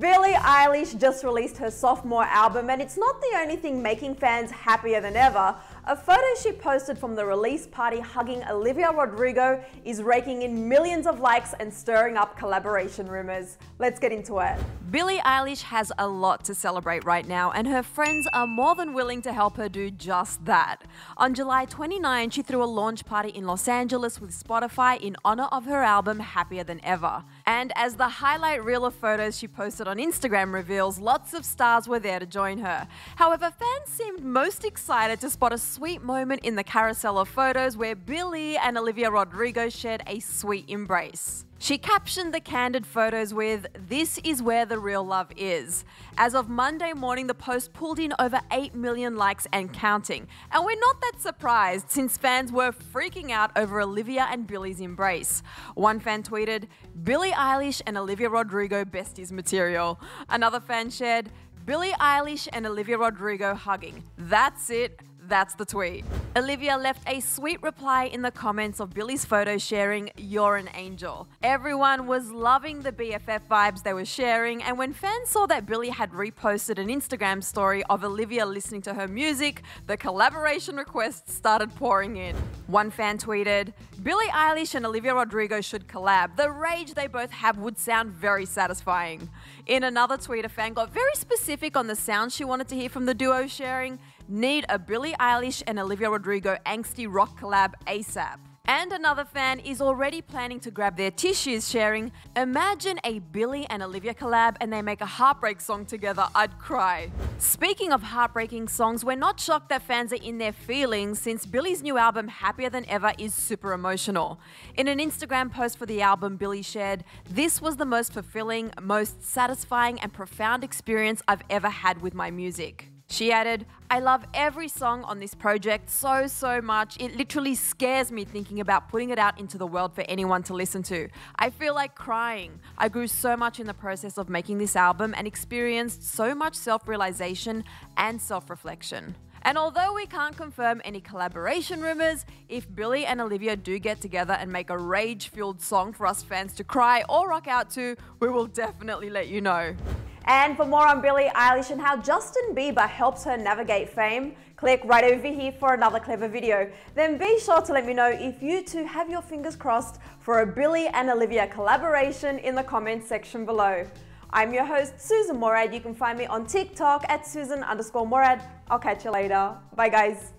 Billie Eilish just released her sophomore album, and it's not the only thing making fans happier than ever. A photo she posted from the release party hugging Olivia Rodrigo is raking in millions of likes and stirring up collaboration rumors. Let's get into it. Billie Eilish has a lot to celebrate right now, and her friends are more than willing to help her do just that. On July 29, she threw a launch party in Los Angeles with Spotify in honor of her album Happier Than Ever. And as the highlight reel of photos she posted on Instagram reveals, lots of stars were there to join her. However, fans seemed most excited to spot a sweet moment in the carousel of photos where Billie and Olivia Rodrigo shared a sweet embrace. She captioned the candid photos with, This is where the real love is. As of Monday morning, the post pulled in over 8 million likes and counting. And we're not that surprised since fans were freaking out over Olivia and Billie's embrace. One fan tweeted, Billie Eilish and Olivia Rodrigo besties material. Another fan shared, Billie Eilish and Olivia Rodrigo hugging. That's it. That's the tweet. Olivia left a sweet reply in the comments of Billie's photo sharing, You're an angel. Everyone was loving the BFF vibes they were sharing, and when fans saw that Billie had reposted an Instagram story of Olivia listening to her music, the collaboration requests started pouring in. One fan tweeted, Billie Eilish and Olivia Rodrigo should collab. The rage they both have would sound very satisfying. In another tweet, a fan got very specific on the sound she wanted to hear from the duo sharing, Need a Billie Eilish and Olivia Rodrigo angsty rock collab ASAP. And another fan is already planning to grab their tissues, sharing, Imagine a Billie and Olivia collab and they make a heartbreak song together, I'd cry. Speaking of heartbreaking songs, we're not shocked that fans are in their feelings since Billie's new album, Happier Than Ever, is super emotional. In an Instagram post for the album, Billie shared, This was the most fulfilling, most satisfying, and profound experience I've ever had with my music. She added, I love every song on this project so, so much. It literally scares me thinking about putting it out into the world for anyone to listen to. I feel like crying. I grew so much in the process of making this album and experienced so much self realization and self reflection. And although we can't confirm any collaboration rumors, if Billie and Olivia do get together and make a rage fueled song for us fans to cry or rock out to, we will definitely let you know. And for more on Billie Eilish and how Justin Bieber helps her navigate fame, click right over here for another Clevver video. Then be sure to let me know if you too have your fingers crossed for a Billie and Olivia collaboration in the comments section below. I'm your host, Sussan Mourad. You can find me on TikTok at Sussan underscore Mourad. I'll catch you later. Bye guys.